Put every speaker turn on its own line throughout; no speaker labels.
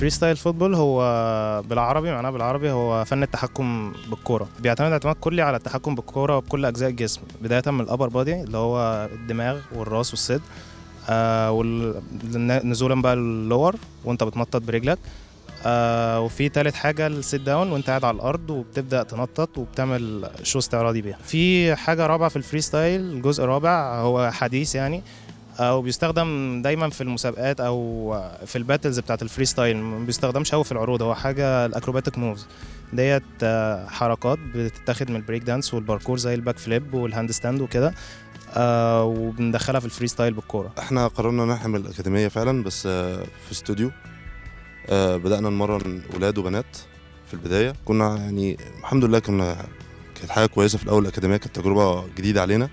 ال freestyle football هو بالعربي معناه بالعربي هو فن التحكم بالكورة. بيعتمد اعتماد كلي على التحكم بالكورة وبكل أجزاء الجسم بداية من ال upper body اللي هو الدماغ والراس والصدر آه ونزولا بقى ال lower وانت بتنطط برجلك آه وفي تالت حاجة ال sit down وانت قاعد على الأرض وبتبدأ تنطط وبتعمل show استعراضي بيها. في حاجة رابعة في ال freestyle الجزء الرابع هو حديث يعني وبيستخدم دايما في المسابقات أو في ال battles بتاعت ال freestyle ما بيستخدمش قوي في العروض هو حاجة ال acrobatic moves. ديت آه حركات بتتاخد من ال break dance وال parkour زي ال back flip وال hand stand وكده آه وبندخلها في ال freestyle بالكورة.
إحنا قررنا نعمل الأكاديمية فعلا بس آه، في استوديو بدأنا نمرن ولاد وبنات في البداية. كنا يعني الحمد لله كنا كانت حاجة كويسة في الأول الأكاديمية كانت تجربة جديدة علينا.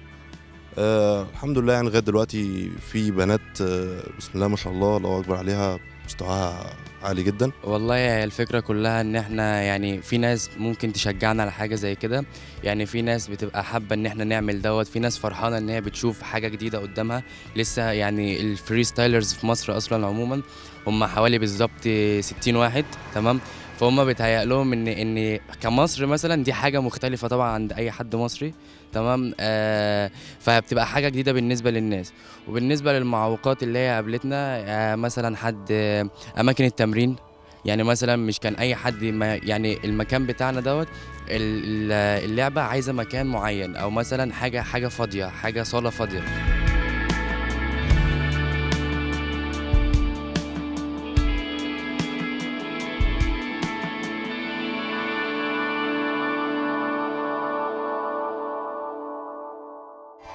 آه الحمد لله يعني لغاية دلوقتي في بنات آه بسم الله ما شاء الله الله أكبر عليها مستواها عالي جدا.
والله هي الفكرة كلها إن إحنا يعني في ناس ممكن تشجعنا على حاجة زي كده. يعني في ناس بتبقى حابة إن إحنا نعمل دوت في ناس فرحانة إن هي بتشوف حاجة جديدة قدامها. لسه يعني ال freestylers في مصر أصلا عموما هم حوالي بالظبط 60 واحد تمام؟ فهم بيتهيأ لهم ان إن كمصر مثلا دي حاجة مختلفة طبعا عند أي حد مصري تمام؟ آه فبتبقى حاجة جديدة بالنسبة للناس. وبالنسبة للمعوقات اللي هي قابلتنا آه مثلا حد آه أماكن التمرين. يعني مثلا مش كان أي حد ما يعني المكان بتاعنا دوت ال- ال- اللعبة عايزة مكان معين أو مثلا حاجة حاجة فاضية حاجة صالة فاضية.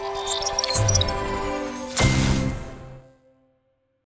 Música